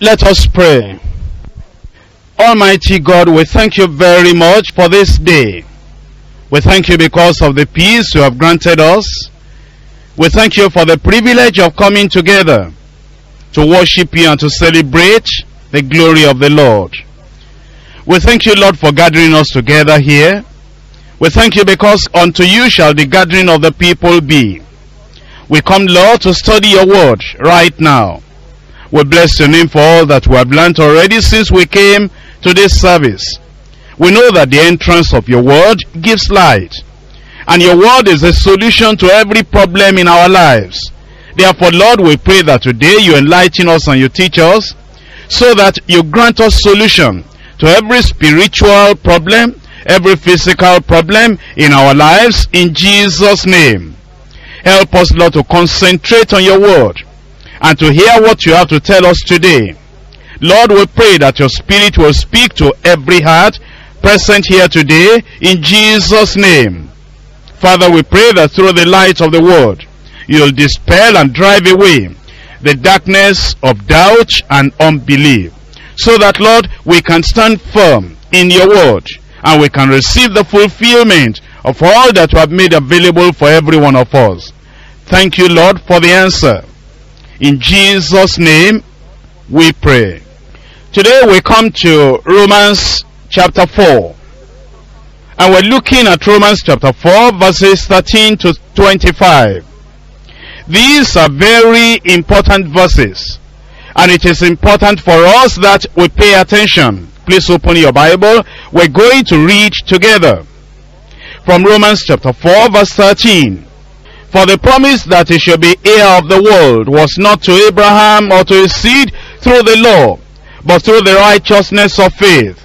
Let us pray. Almighty God, we thank you very much for this day. We thank you because of the peace you have granted us. We thank you for the privilege of coming together to worship you and to celebrate the glory of the Lord. We thank you, Lord, for gathering us together here. We thank you because unto you shall the gathering of the people be. We come, Lord, to study your word right now. We bless your name for all that we have learned already since we came to this service. We know that the entrance of your word gives light. And your word is a solution to every problem in our lives. Therefore, Lord, we pray that today you enlighten us and you teach us so that you grant us solution to every spiritual problem, every physical problem in our lives in Jesus' name. Help us, Lord, to concentrate on your word and to hear what you have to tell us today. Lord, we pray that your spirit will speak to every heart present here today in Jesus' name. Father, we pray that through the light of the word, you'll dispel and drive away the darkness of doubt and unbelief. So that, Lord, we can stand firm in your word and we can receive the fulfillment of all that you have made available for every one of us. Thank you, Lord, for the answer. In Jesus' name, we pray. Today we come to Romans chapter 4. And we're looking at Romans chapter 4 verses 13 to 25. These are very important verses. And it is important for us that we pay attention. Please open your Bible. We're going to read together. From Romans chapter 4 verse 13. For the promise that he should be heir of the world was not to Abraham or to his seed through the law, but through the righteousness of faith.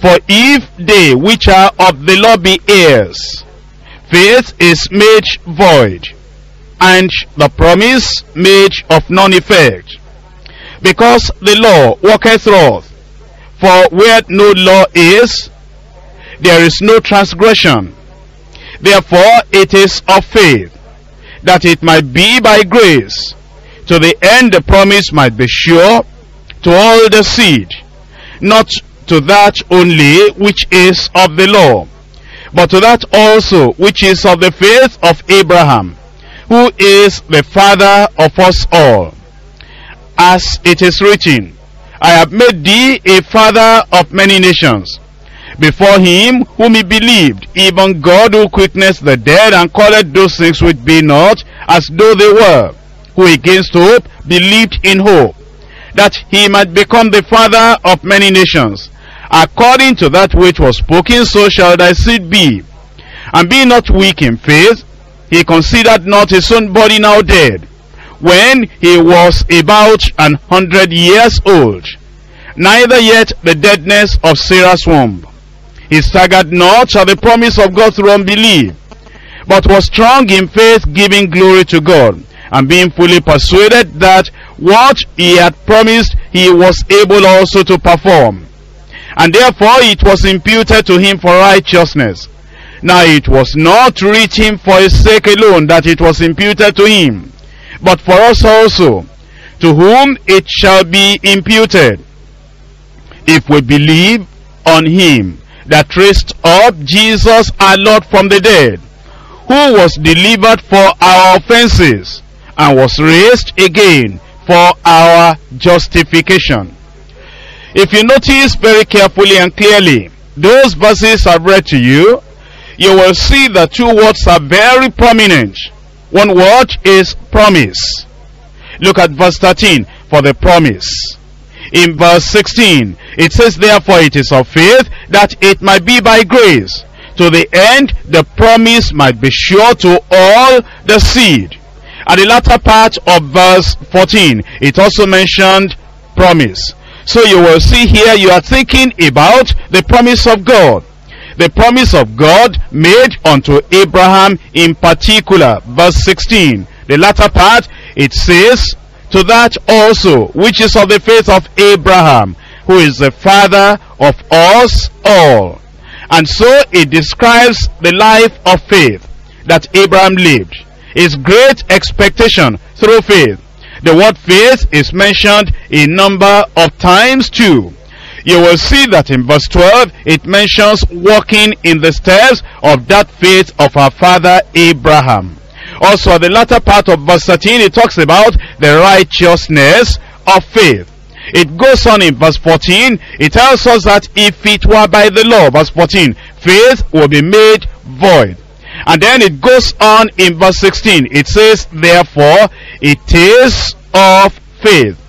For if they which are of the law be heirs, faith is made void, and the promise made of none effect. Because the law worketh wrath, for where no law is, there is no transgression. Therefore it is of faith, that it might be by grace, to the end the promise might be sure to all the seed, not to that only which is of the law, but to that also which is of the faith of Abraham, who is the father of us all. As it is written, I have made thee a father of many nations, before him whom he believed, even God who quickeneth the dead and calleth those things which be not as though they were, who against hope believed in hope, that he might become the father of many nations. According to that which was spoken, so shall thy seed be. And being not weak in faith, he considered not his own body now dead, when he was about an hundred years old, neither yet the deadness of Sarah's womb. He staggered not at the promise of God through unbelief, but was strong in faith, giving glory to God, and being fully persuaded that what he had promised he was able also to perform. And therefore it was imputed to him for righteousness. Now it was not written for his sake alone that it was imputed to him, but for us also, to whom it shall be imputed, if we believe on him that raised up Jesus our Lord from the dead, who was delivered for our offenses, and was raised again for our justification. If you notice very carefully and clearly, those verses I've read to you, you will see that two words are very prominent. One word is promise. Look at verse 13, for the promise. In verse 16, it says, Therefore it is of faith that it might be by grace, to the end the promise might be sure to all the seed. At the latter part of verse 14, it also mentioned promise. So you will see here you are thinking about the promise of God. The promise of God made unto Abraham in particular. Verse 16. The latter part, it says, To that also which is of the faith of Abraham, who is the father of us all. And so it describes the life of faith that Abraham lived. His great expectation through faith The word faith is mentioned a number of times too. You will see that in verse 12, it mentions walking in the steps of that faith of our father Abraham. Also, the latter part of verse 13, it talks about the righteousness of faith. It goes on in verse 14, it tells us that if it were by the law, verse 14, faith will be made void. And then it goes on in verse 16. It says, therefore, it is of faith.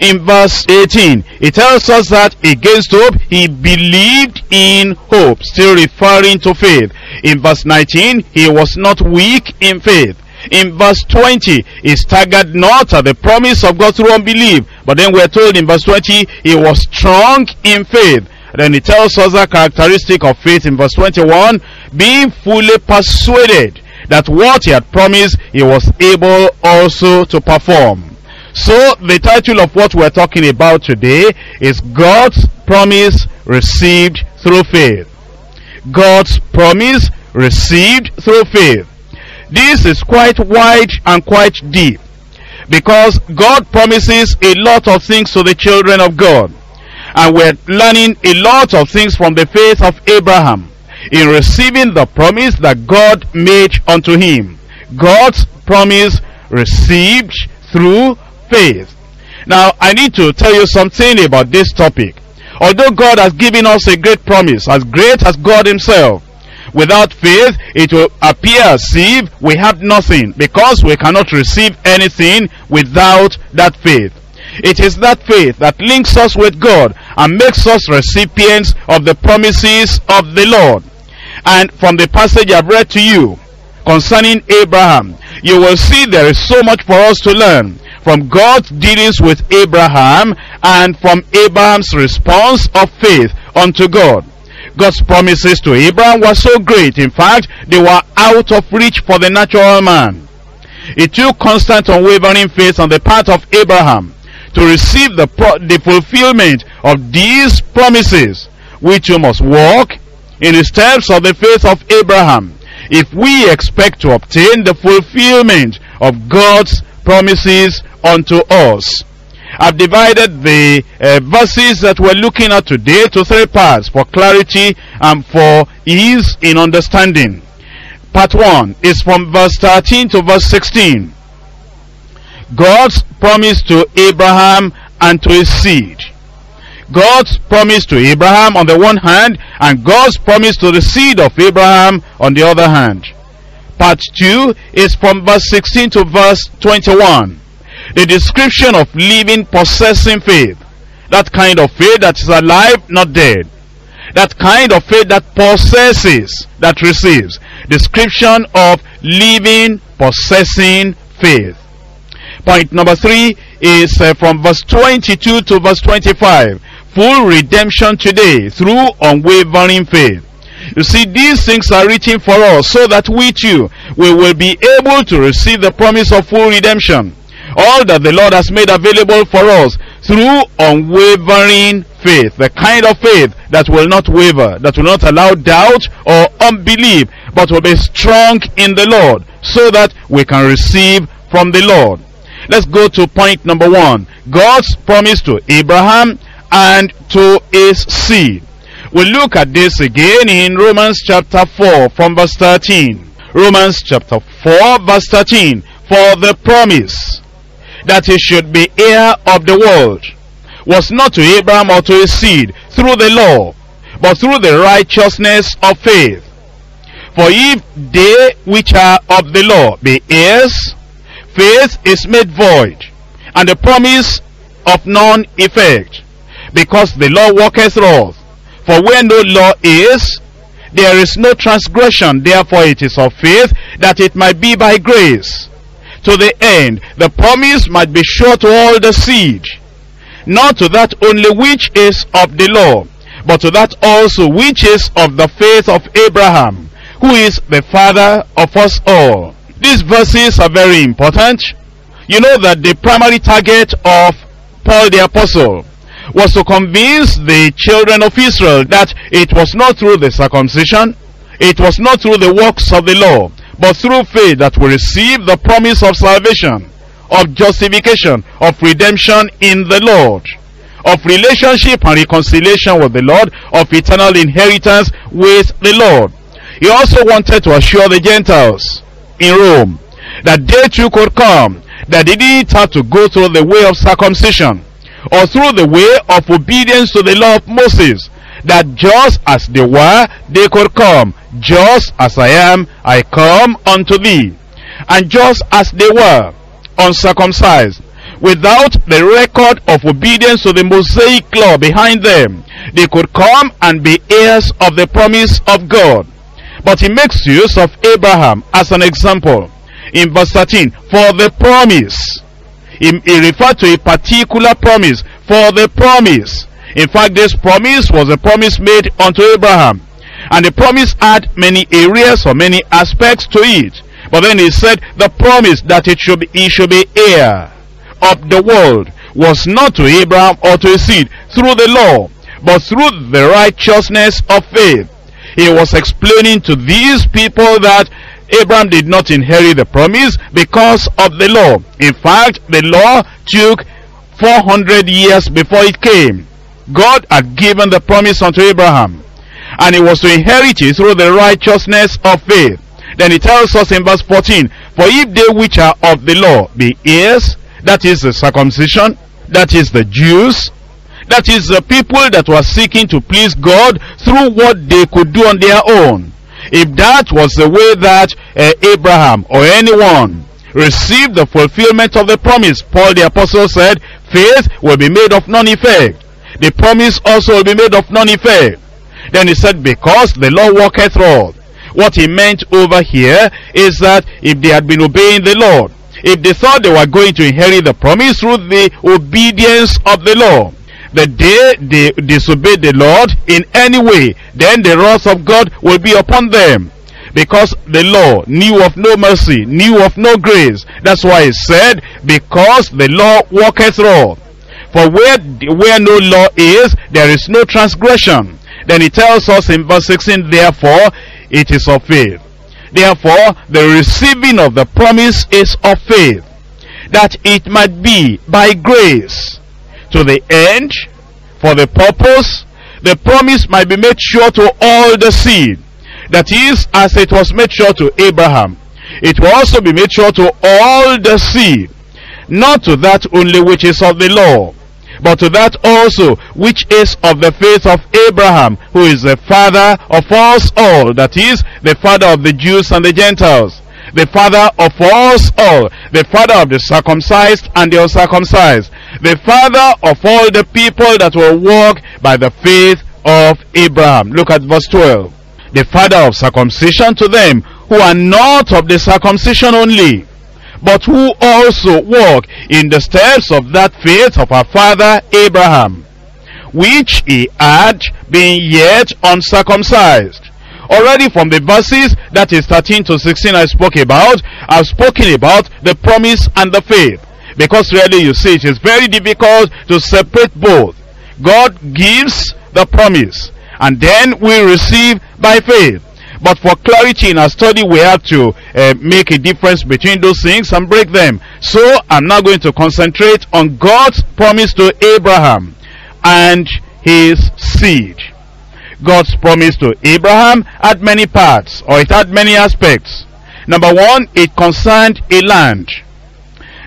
In verse 18, it tells us that against hope, he believed in hope, still referring to faith. In verse 19, he was not weak in faith. In verse 20, he staggered not at the promise of God through unbelief. But then we're told in verse 20, he was strong in faith. Then he tells us a characteristic of faith in verse 21, being fully persuaded that what he had promised, he was able also to perform. So the title of what we're talking about today is God's promise received through faith. God's promise received through faith. This is quite wide and quite deep because God promises a lot of things to the children of God. And we're learning a lot of things from the faith of Abraham in receiving the promise that God made unto him. God's promise received through faith. Now, I need to tell you something about this topic. Although God has given us a great promise, as great as God himself, without faith, it will appear as if we have nothing because we cannot receive anything without that faith. It is that faith that links us with God and makes us recipients of the promises of the Lord. And from the passage I've read to you concerning Abraham, you will see there is so much for us to learn from God's dealings with Abraham and from Abraham's response of faith unto God. God's promises to Abraham were so great. In fact, they were out of reach for the natural man. It took constant unwavering faith on the part of Abraham to receive the, the fulfillment of these promises, which you must walk in the steps of the faith of Abraham if we expect to obtain the fulfillment of God's promises unto us. I've divided the uh, verses that we're looking at today to three parts for clarity and for ease in understanding. Part 1 is from verse 13 to verse 16. God's promise to Abraham and to his seed. God's promise to Abraham on the one hand and God's promise to the seed of Abraham on the other hand. Part 2 is from verse 16 to verse 21 the description of living possessing faith. That kind of faith that is alive not dead. That kind of faith that possesses that receives. Description of living possessing faith. Point number three is uh, from verse 22 to verse 25 full redemption today through unwavering faith. You see, these things are written for us so that we too, we will be able to receive the promise of full redemption all that the Lord has made available for us through unwavering faith. The kind of faith that will not waver, that will not allow doubt or unbelief, but will be strong in the Lord so that we can receive from the Lord. Let's go to point number one. God's promise to Abraham and to his seed. We'll look at this again in Romans chapter 4 from verse 13. Romans chapter 4 verse 13. For the promise that he should be heir of the world was not to Abraham or to his seed through the law, but through the righteousness of faith. For if they which are of the law be heirs, faith is made void, and the promise of none effect, because the law worketh wrath. For where no law is, there is no transgression, therefore it is of faith, that it might be by grace to the end. The promise might be sure to all the seed. Not to that only which is of the law but to that also which is of the faith of Abraham who is the father of us all. These verses are very important. You know that the primary target of Paul the apostle was to convince the children of Israel that it was not through the circumcision it was not through the works of the law but through faith that we receive the promise of salvation. of justification, of redemption in the Lord, of relationship and reconciliation with the Lord, of eternal inheritance with the Lord. He also wanted to assure the Gentiles in Rome that they too could come, that they didn't have to go through the way of circumcision or through the way of obedience to the law of Moses, that just as they were, they could come. Just as I am, I come unto thee. And just as they were, uncircumcised, without the record of obedience to the Mosaic law behind them, they could come and be heirs of the promise of God. But he makes use of Abraham as an example. In verse 13, for the promise. He, he referred to a particular promise. For the promise. In fact, this promise was a promise made unto Abraham. And the promise had many areas or many aspects to it. But then he said the promise that it should be, he should be heir of the world was not to Abraham or to his seed through the law, but through the righteousness of faith. He was explaining to these people that Abraham did not inherit the promise because of the law. In fact, the law took 400 years before it came. God had given the promise unto Abraham. And he was to inherit it through the righteousness of faith. Then he tells us in verse 14, For if they which are of the law be heirs, that is the circumcision, that is the Jews, that is the people that were seeking to please God through what they could do on their own. If that was the way that uh, Abraham or anyone received the fulfillment of the promise, Paul the apostle said, faith will be made of none effect. The promise also will be made of none effect. Then he said, because the law worketh all. What he meant over here is that if they had been obeying the Lord, if they thought they were going to inherit the promise through the obedience of the law, the day they disobeyed the Lord in any way, then the wrath of God will be upon them. Because the law knew of no mercy, knew of no grace. That's why he said, because the law worketh all. For where, where no law is, there is no transgression. Then he tells us in verse 16, therefore, it is of faith. Therefore, the receiving of the promise is of faith, that it might be by grace, to the end, for the purpose, the promise might be made sure to all the seed. That is, as it was made sure to Abraham, it will also be made sure to all the seed, not to that only which is of the law, but to that also which is of the faith of Abraham, who is the father of us all, that is, the father of the Jews and the Gentiles, the father of us all, the father of the circumcised and the uncircumcised, the father of all the people that will walk by the faith of Abraham. Look at verse 12. The father of circumcision to them who are not of the circumcision only, but who also walk in the steps of that faith of our father Abraham, which he had been yet uncircumcised. Already from the verses that is 13 to 16 I spoke about, I've spoken about the promise and the faith. Because really you see it is very difficult to separate both. God gives the promise and then we receive by faith. But for clarity in our study, we have to uh, make a difference between those things and break them. So I'm now going to concentrate on God's promise to Abraham and his seed. God's promise to Abraham had many parts, or it had many aspects. Number one, it concerned a land.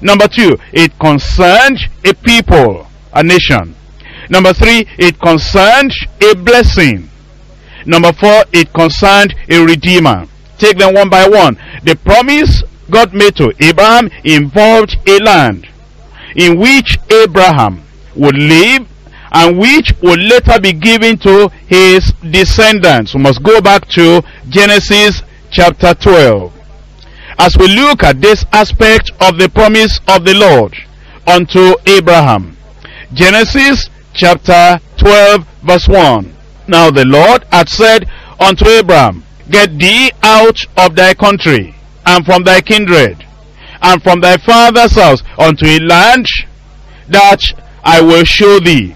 Number two, it concerned a people, a nation. Number three, it concerned a blessing. Number four, it concerned a redeemer. Take them one by one. The promise God made to Abraham involved a land in which Abraham would live and which would later be given to his descendants. We must go back to Genesis chapter 12. As we look at this aspect of the promise of the Lord unto Abraham. Genesis chapter 12 verse 1. Now the Lord had said unto Abraham, Get thee out of thy country, and from thy kindred, and from thy father's house, unto a land that I will show thee.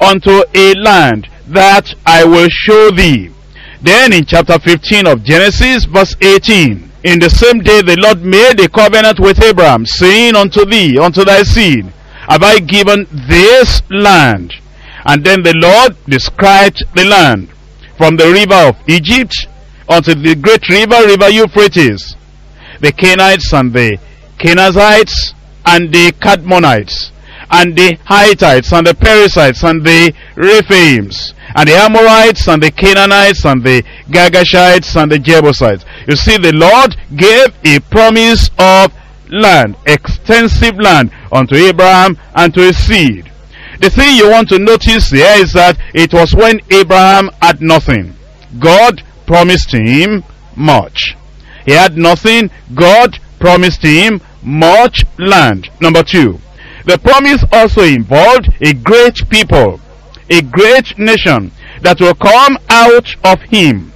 Unto a land that I will show thee. Then in chapter 15 of Genesis, verse 18, In the same day the Lord made a covenant with Abraham, saying unto thee, unto thy seed, have I given this land. And then the Lord described the land from the river of Egypt unto the great river, river Euphrates, the Canaanites and the Kenizzites and the Kadmonites and the Hittites and the Perizzites and the Rephaims and the Amorites and the Canaanites and the Girgashites and the Jebusites. You see, the Lord gave a promise of land, extensive land unto Abraham and to his seed. The thing you want to notice here is that it was when Abraham had nothing. God promised him much. He had nothing. God promised him much land. Number two, the promise also involved a great people, a great nation that will come out of him.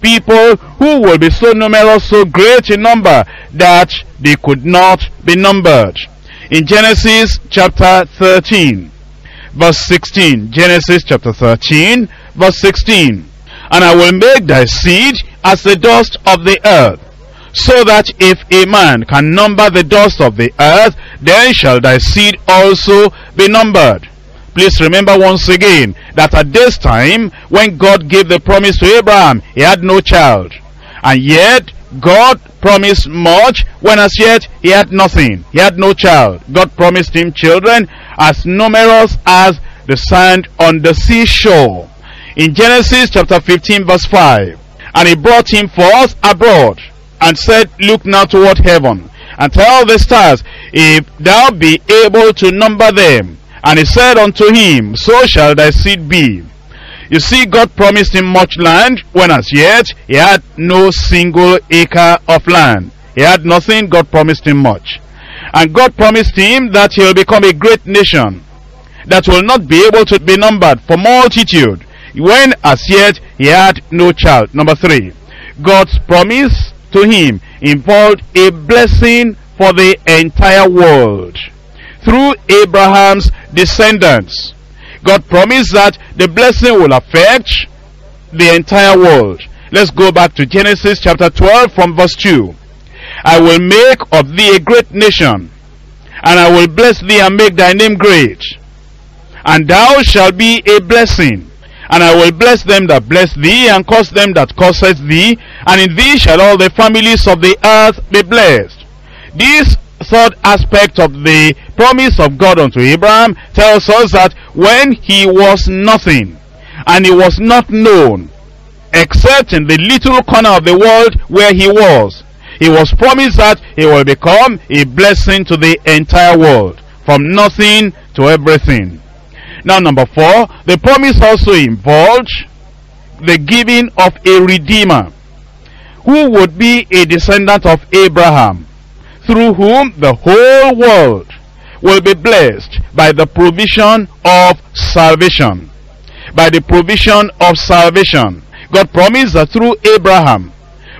People who will be so numerous, so great in number that they could not be numbered. In Genesis chapter 13, verse 16. Genesis chapter 13, verse 16. And I will make thy seed as the dust of the earth, so that if a man can number the dust of the earth, then shall thy seed also be numbered. Please remember once again that at this time, when God gave the promise to Abraham, he had no child. And yet, God promised much when as yet he had nothing. He had no child. God promised him children as numerous as the sand on the seashore. In Genesis chapter 15 verse 5, And he brought him forth abroad, and said, Look now toward heaven, and tell the stars, if thou be able to number them. And he said unto him, So shall thy seed be. You see, God promised him much land, when as yet he had no single acre of land. He had nothing, God promised him much. And God promised him that he will become a great nation that will not be able to be numbered for multitude when as yet he had no child. Number three, God's promise to him involved a blessing for the entire world through Abraham's descendants. God promised that the blessing will affect the entire world. Let's go back to Genesis chapter 12 from verse 2. I will make of thee a great nation, and I will bless thee and make thy name great. And thou shalt be a blessing. And I will bless them that bless thee, and curse them that curseth thee, and in thee shall all the families of the earth be blessed. This third aspect of the promise of God unto Abraham tells us that when he was nothing, and he was not known, except in the little corner of the world where he was, he was promised that he will become a blessing to the entire world, from nothing to everything. Now number four, the promise also involved the giving of a redeemer who would be a descendant of Abraham through whom the whole world will be blessed by the provision of salvation. By the provision of salvation. God promised that through Abraham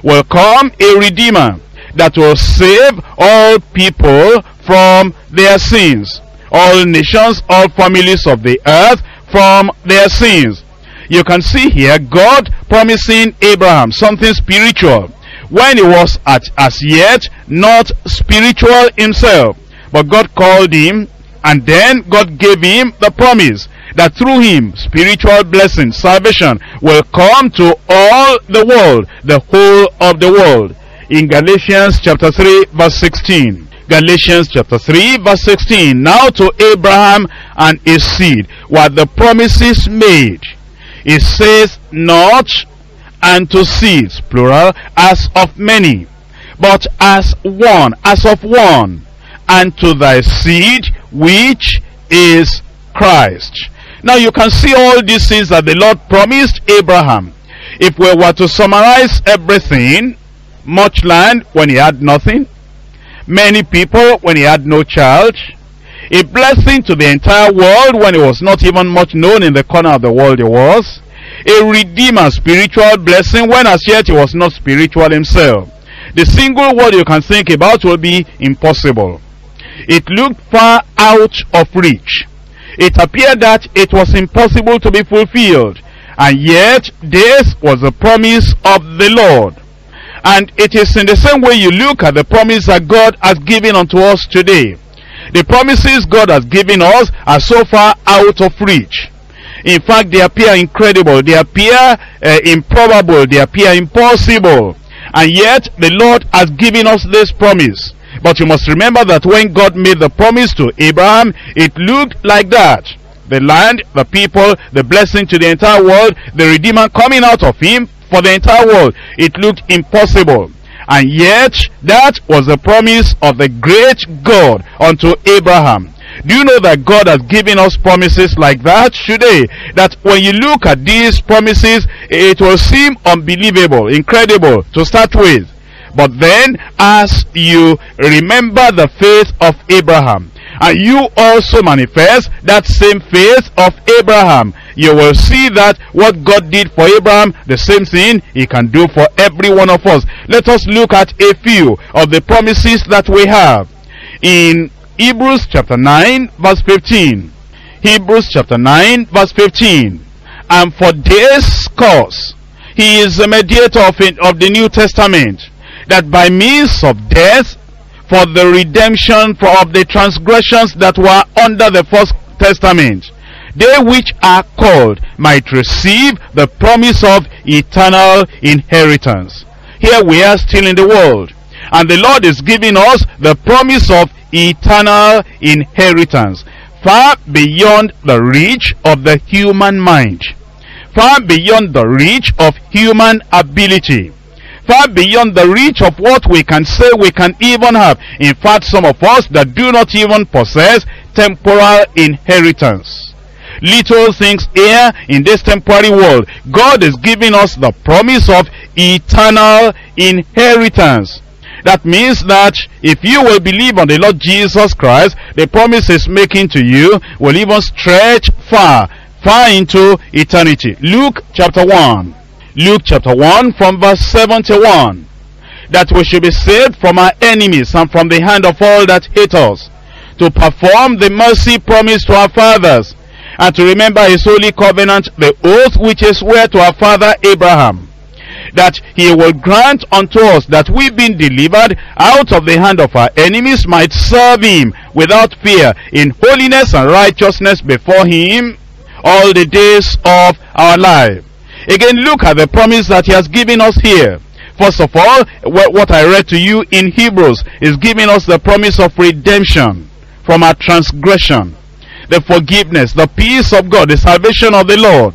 will come a redeemer that will save all people from their sins all nations, all families of the earth from their sins. You can see here God promising Abraham something spiritual when he was at, as yet not spiritual himself. But God called him and then God gave him the promise that through him spiritual blessing, salvation will come to all the world, the whole of the world. In Galatians chapter 3 verse 16. Galatians chapter 3 verse 16. Now to Abraham and his seed were the promises made. It says not unto seeds, plural, as of many, but as one, as of one, and to thy seed, which is Christ. Now you can see all these things that the Lord promised Abraham. If we were to summarize everything, much land when he had nothing, many people when he had no child, a blessing to the entire world when he was not even much known in the corner of the world he was, a redeemer spiritual blessing when as yet he was not spiritual himself. The single word you can think about will be impossible. It looked far out of reach. It appeared that it was impossible to be fulfilled. And yet, this was the promise of the Lord. And it is in the same way you look at the promise that God has given unto us today. The promises God has given us are so far out of reach. In fact, they appear incredible, they appear uh, improbable, they appear impossible. And yet, the Lord has given us this promise. But you must remember that when God made the promise to Abraham, it looked like that. The land, the people, the blessing to the entire world, the Redeemer coming out of him for the entire world. It looked impossible. And yet, that was the promise of the great God unto Abraham. Do you know that God has given us promises like that today? That when you look at these promises, it will seem unbelievable, incredible to start with. But then, as you remember the faith of Abraham, and you also manifest that same faith of Abraham, you will see that what God did for Abraham, the same thing he can do for every one of us. Let us look at a few of the promises that we have. In Hebrews chapter 9 verse 15. Hebrews chapter 9 verse 15. And for this cause, he is the mediator of, it, of the New Testament, that by means of death, for the redemption for, of the transgressions that were under the first testament, they which are called might receive the promise of eternal inheritance. Here we are still in the world. And the Lord is giving us the promise of eternal inheritance. Far beyond the reach of the human mind. Far beyond the reach of human ability. Far beyond the reach of what we can say we can even have. In fact, some of us that do not even possess temporal inheritance little things here in this temporary world. God is giving us the promise of eternal inheritance. That means that if you will believe on the Lord Jesus Christ, the promise is making to you will even stretch far, far into eternity. Luke chapter 1. Luke chapter 1 from verse 71. That we should be saved from our enemies and from the hand of all that hate us. To perform the mercy promised to our fathers. And to remember his holy covenant, the oath which is swear to our father Abraham that he will grant unto us that we being delivered out of the hand of our enemies might serve him without fear in holiness and righteousness before him all the days of our life. Again, look at the promise that he has given us here. First of all, what I read to you in Hebrews is giving us the promise of redemption from our transgression, the forgiveness, the peace of God, the salvation of the Lord.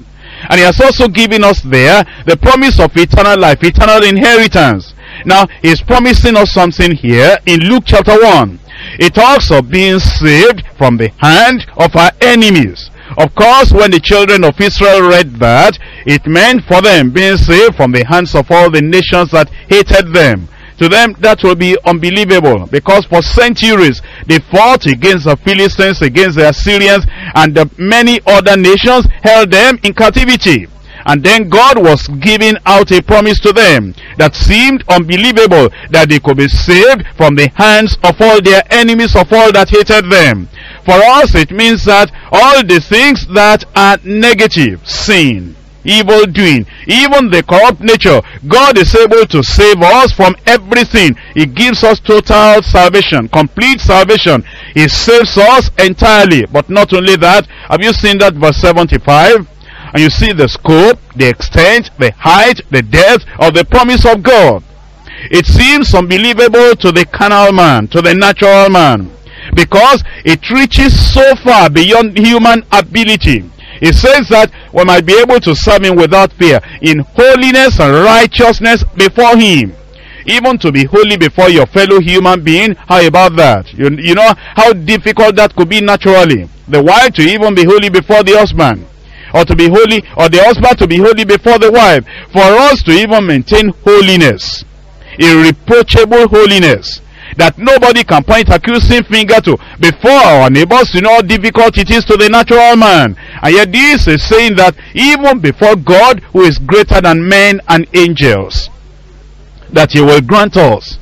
And he has also given us there the promise of eternal life, eternal inheritance. Now, he's promising us something here in Luke chapter 1. It talks of being saved from the hand of our enemies. Of course, when the children of Israel read that, it meant for them being saved from the hands of all the nations that hated them. To them, that will be unbelievable because for centuries they fought against the Philistines, against the Assyrians, and the many other nations held them in captivity. And then God was giving out a promise to them that seemed unbelievable that they could be saved from the hands of all their enemies, of all that hated them. For us, it means that all the things that are negative, sin, evil doing, even the corrupt nature, God is able to save us from everything. He gives us total salvation, complete salvation. He saves us entirely. But not only that, have you seen that verse 75? And you see the scope, the extent, the height, the depth of the promise of God. It seems unbelievable to the carnal man, to the natural man. Because it reaches so far beyond human ability. It says that we might be able to serve him without fear in holiness and righteousness before him. Even to be holy before your fellow human being, how about that? You, you know how difficult that could be naturally. The wife to even be holy before the husband. Or to be holy, or the husband to be holy before the wife. For us to even maintain holiness. Irreproachable holiness that nobody can point accusing finger to before our neighbors you know how difficult it is to the natural man. And yet this is saying that even before God who is greater than men and angels that he will grant us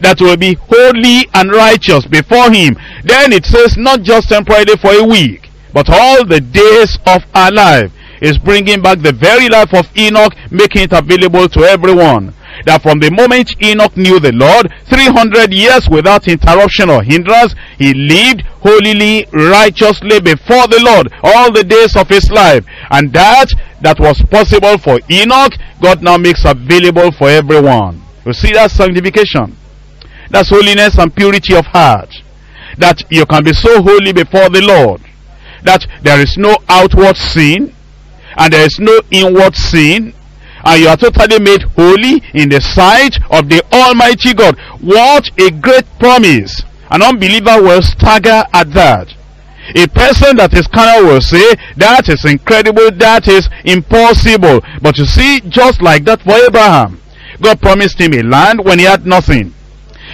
that will be holy and righteous before him. Then it says not just temporarily for a week but all the days of our life is bringing back the very life of Enoch, making it available to everyone. That from the moment Enoch knew the Lord, 300 years without interruption or hindrance, he lived holily, righteously before the Lord all the days of his life. And that, that was possible for Enoch, God now makes available for everyone. You see that sanctification. That's holiness and purity of heart. That you can be so holy before the Lord. That there is no outward sin. And there is no inward sin. And you are totally made holy in the sight of the Almighty God. What a great promise. An unbeliever will stagger at that. A person that is carnal will say, that is incredible, that is impossible. But you see, just like that for Abraham, God promised him a land when he had nothing.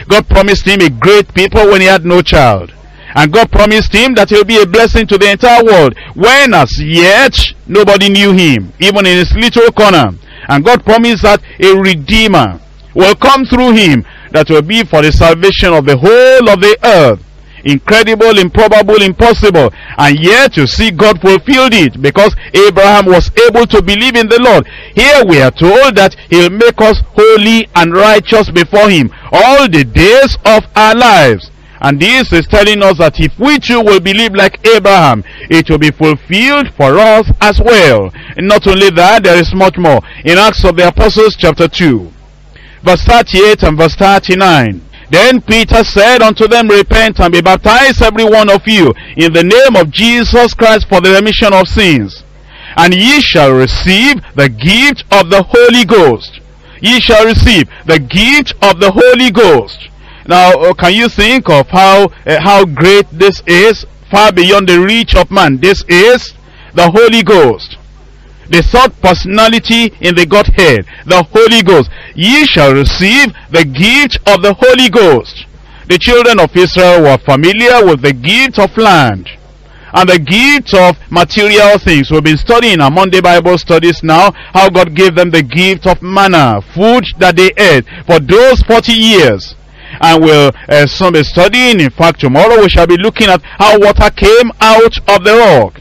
God promised him a great people when he had no child. And God promised him that he will be a blessing to the entire world. When as yet, nobody knew him, even in his little corner. And God promised that a redeemer will come through him that will be for the salvation of the whole of the earth. Incredible, improbable, impossible. And yet you see God fulfilled it because Abraham was able to believe in the Lord. Here we are told that he'll make us holy and righteous before him all the days of our lives. And this is telling us that if we too will believe like Abraham, it will be fulfilled for us as well. And not only that, there is much more. In Acts of the Apostles chapter 2, verse 38 and verse 39. Then Peter said unto them, Repent and be baptized every one of you in the name of Jesus Christ for the remission of sins. And ye shall receive the gift of the Holy Ghost. Ye shall receive the gift of the Holy Ghost. Now, uh, can you think of how, uh, how great this is? Far beyond the reach of man. This is the Holy Ghost. The third personality in the Godhead. The Holy Ghost. Ye shall receive the gift of the Holy Ghost. The children of Israel were familiar with the gift of land and the gift of material things. We've been studying our Monday Bible studies now, how God gave them the gift of manna, food that they ate for those 40 years. And we'll uh, some be studying, in fact tomorrow we shall be looking at how water came out of the rock.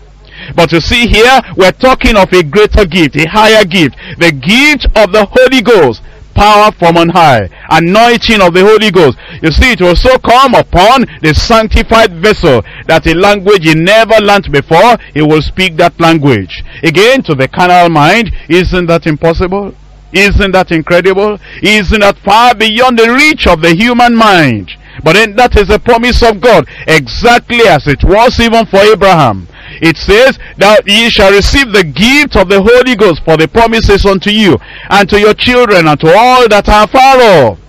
But you see here, we're talking of a greater gift, a higher gift, the gift of the Holy Ghost power from on high, anointing of the Holy Ghost. You see, it will so come upon the sanctified vessel that a language he never learnt before, he will speak that language. Again, to the carnal mind, isn't that impossible? Isn't that incredible? Isn't that far beyond the reach of the human mind? But then that is a promise of God, exactly as it was even for Abraham. It says that ye shall receive the gift of the Holy Ghost for the promises unto you and to your children and to all that are far off.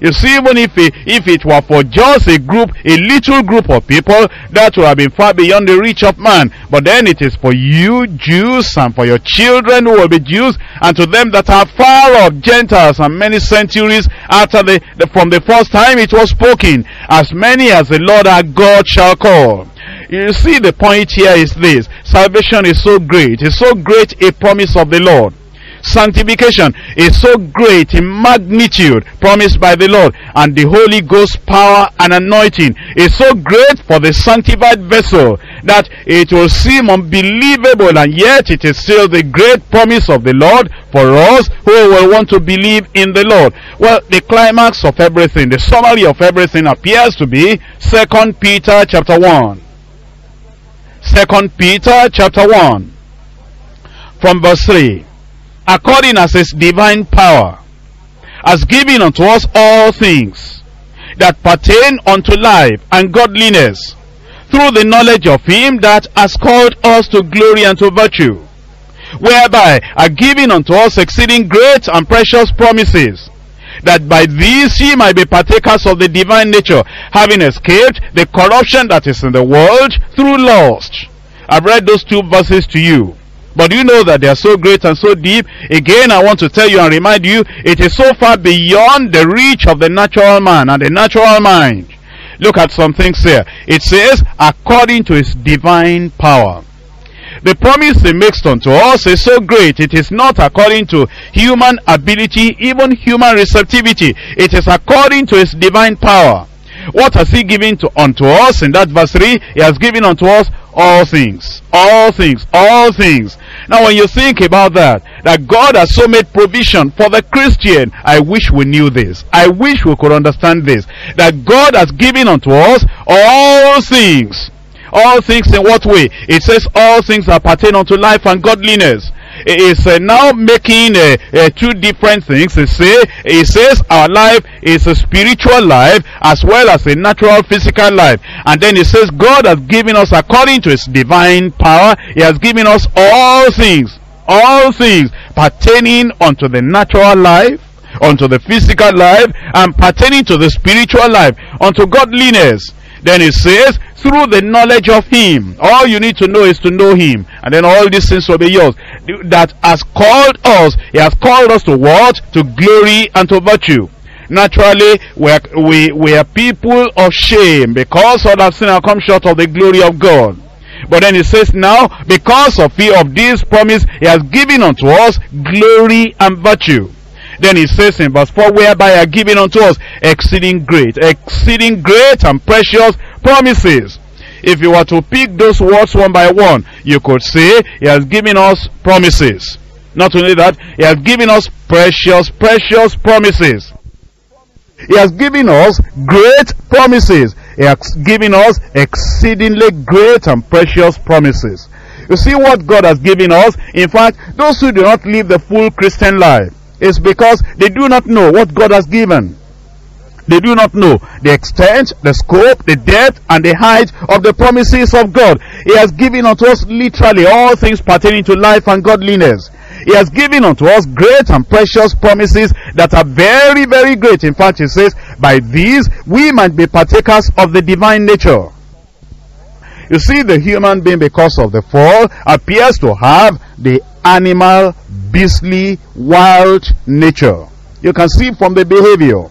You see, even if it, if it were for just a group, a little group of people, that would have been far beyond the reach of man. But then it is for you, Jews, and for your children who will be Jews, and to them that are far off, Gentiles, and many centuries after the, the from the first time it was spoken, as many as the Lord our God shall call. You see, the point here is this. Salvation is so great. It's so great a promise of the Lord. Sanctification is so great in magnitude promised by the Lord and the Holy Ghost power and anointing is so great for the sanctified vessel that it will seem unbelievable and yet it is still the great promise of the Lord for us who will want to believe in the Lord. Well, the climax of everything, the summary of everything appears to be 2 Peter chapter 1. Second Peter chapter 1 from verse 3 according as his divine power has given unto us all things that pertain unto life and godliness through the knowledge of him that has called us to glory and to virtue whereby are given unto us exceeding great and precious promises that by these ye might be partakers of the divine nature, having escaped the corruption that is in the world through lust. I've read those two verses to you. But you know that they are so great and so deep. Again, I want to tell you and remind you, it is so far beyond the reach of the natural man and the natural mind. Look at some things here. It says, according to his divine power. The promise he makes unto us is so great. It is not according to human ability, even human receptivity. It is according to his divine power. What has he given to unto us in that verse 3? He has given unto us all things. All things. All things. Now when you think about that, that God has so made provision for the Christian, I wish we knew this. I wish we could understand this. That God has given unto us all things. All things in what way? It says all things are pertain unto life and godliness. Is uh, now making uh, uh, two different things. It, say, it says our life is a spiritual life as well as a natural physical life. And then it says God has given us according to his divine power. He has given us all things. All things pertaining unto the natural life unto the physical life and pertaining to the spiritual life unto godliness then it says, through the knowledge of him. All you need to know is to know him. And then all these things will be yours. That has called us, he has called us to what? To glory and to virtue. Naturally, we are, we, we are people of shame because all have sinned and come short of the glory of God. But then he says now, because of fear of this promise, he has given unto us glory and virtue. Then he says in verse 4, whereby are given unto us exceeding great, exceeding great and precious promises. If you were to pick those words one by one, you could say he has given us promises. Not only that, he has given us precious, precious promises. He has given us great promises. He has given us exceedingly great and precious promises. You see what God has given us? In fact, those who do not live the full Christian life, is because they do not know what God has given. They do not know the extent, the scope, the depth, and the height of the promises of God. He has given unto us literally all things pertaining to life and godliness. He has given unto us great and precious promises that are very, very great. In fact, he says, by these we might be partakers of the divine nature. You see, the human being, because of the fall, appears to have the animal, beastly, wild nature. You can see from the behavior.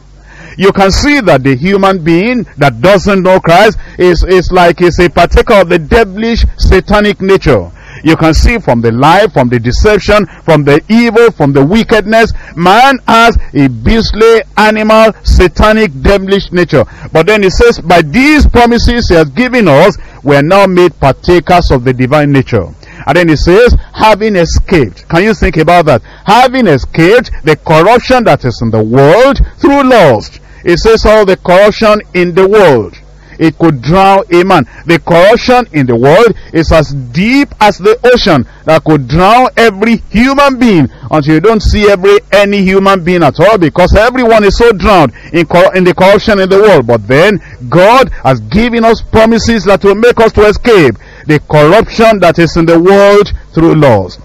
You can see that the human being that doesn't know Christ is, is like is a partaker of the devilish, satanic nature. You can see from the lie, from the deception, from the evil, from the wickedness, man has a beastly, animal, satanic, devilish nature. But then he says, by these promises he has given us, we are now made partakers of the divine nature. And then he says, having escaped. Can you think about that? Having escaped the corruption that is in the world through lust. It says all the corruption in the world. It could drown a man. The corruption in the world is as deep as the ocean that could drown every human being until you don't see every any human being at all because everyone is so drowned in, in the corruption in the world. But then God has given us promises that will make us to escape the corruption that is in the world through laws.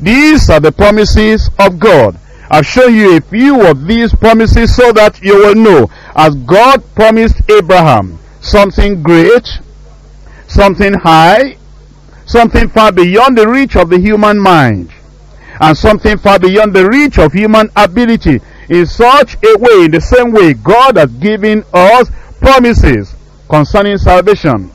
These are the promises of God. I've shown you a few of these promises so that you will know. As God promised Abraham something great, something high, something far beyond the reach of the human mind, and something far beyond the reach of human ability. In such a way, in the same way, God has given us promises concerning salvation,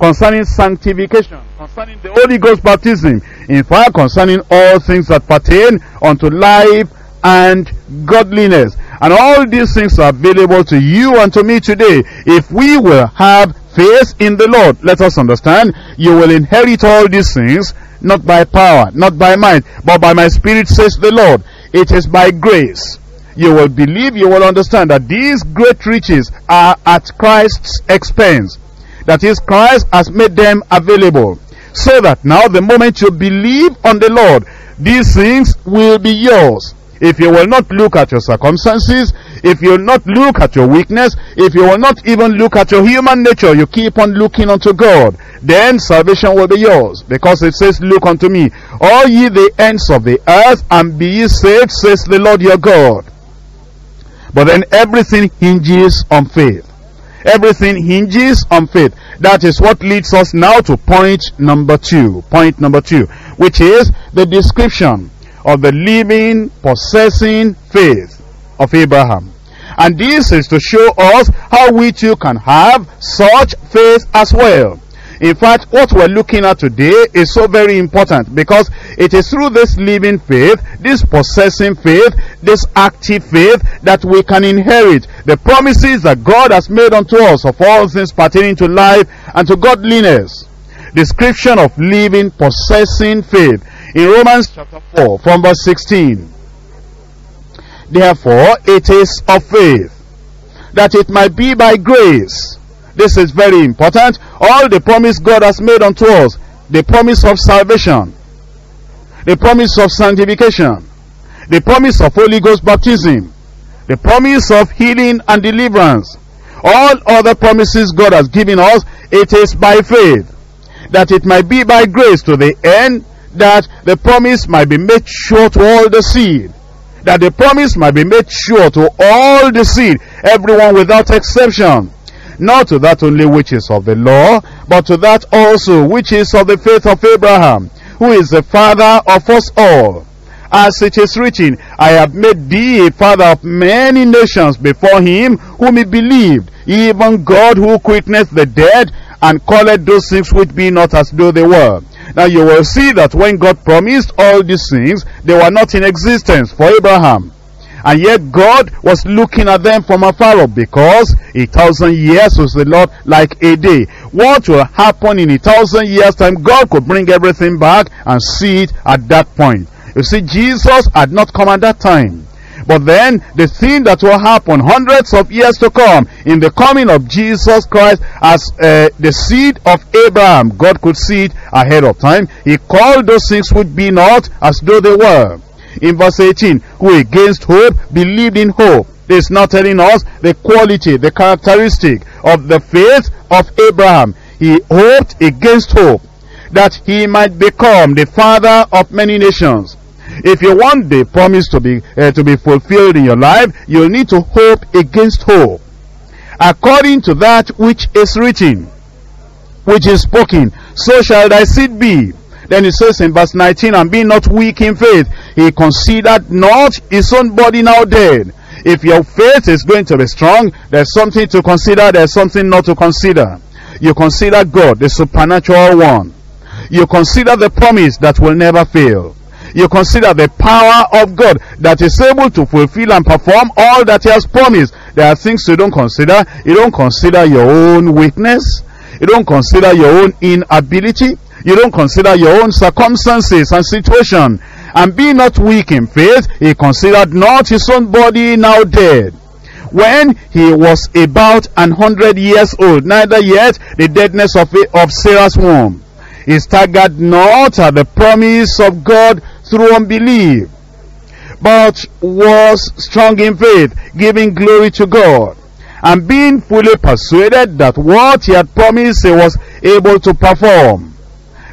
concerning sanctification, concerning the Holy Ghost baptism, in fact concerning all things that pertain unto life and godliness. And all these things are available to you and to me today. If we will have faith in the Lord, let us understand, you will inherit all these things, not by power, not by might, but by my spirit, says the Lord. It is by grace. You will believe, you will understand that these great riches are at Christ's expense. That is, Christ has made them available. So that now the moment you believe on the Lord, these things will be yours. If you will not look at your circumstances, if you will not look at your weakness, if you will not even look at your human nature, you keep on looking unto God, then salvation will be yours. Because it says, look unto me, all ye the ends of the earth, and be ye saved, says the Lord your God. But then everything hinges on faith. Everything hinges on faith. That is what leads us now to point number two. Point number two, which is the description of the living, possessing faith of Abraham. And this is to show us how we too can have such faith as well. In fact, what we're looking at today is so very important because It is through this living faith, this possessing faith, this active faith that we can inherit the promises that God has made unto us of all things pertaining to life and to godliness. Description of living, possessing faith in Romans chapter 4 from verse 16. Therefore it is of faith that it might be by grace. This is very important. All the promise God has made unto us, the promise of salvation, the promise of sanctification, the promise of Holy Ghost baptism, the promise of healing and deliverance, all other promises God has given us, it is by faith, that it might be by grace to the end that the promise might be made sure to all the seed, that the promise might be made sure to all the seed, everyone without exception, not to that only which is of the law, but to that also which is of the faith of Abraham, who is the father of us all. As it is written, I have made thee a father of many nations before him whom he believed, even God who quickeneth the dead, and calleth those things which be not as though they were. Now you will see that when God promised all these things, they were not in existence for Abraham. And yet God was looking at them from afar off because a thousand years was the Lord like a day. What will happen in a thousand years time? God could bring everything back and see it at that point. You see, Jesus had not come at that time. But then the thing that will happen hundreds of years to come in the coming of Jesus Christ as uh, the seed of Abraham, God could see it ahead of time. He called those things which be not as though they were. In verse 18, who against hope believed in hope. This is not telling us the quality, the characteristic of the faith of Abraham. He hoped against hope that he might become the father of many nations. If you want the promise to be uh, to be fulfilled in your life, you'll need to hope against hope. According to that which is written, which is spoken, so shall thy seed be. Then it says in verse 19, and being not weak in faith, he considered not his own body now dead. If your faith is going to be strong, there's something to consider, there's something not to consider. You consider God, the supernatural one. You consider the promise that will never fail you consider the power of God that is able to fulfill and perform all that he has promised. There are things you don't consider. You don't consider your own weakness. You don't consider your own inability. You don't consider your own circumstances and situation. And being not weak in faith, he considered not his own body now dead when he was about an hundred years old, neither yet the deadness of, of Sarah's womb. He staggered not at the promise of God through unbelief, but was strong in faith, giving glory to God, and being fully persuaded that what he had promised he was able to perform.